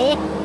Hey.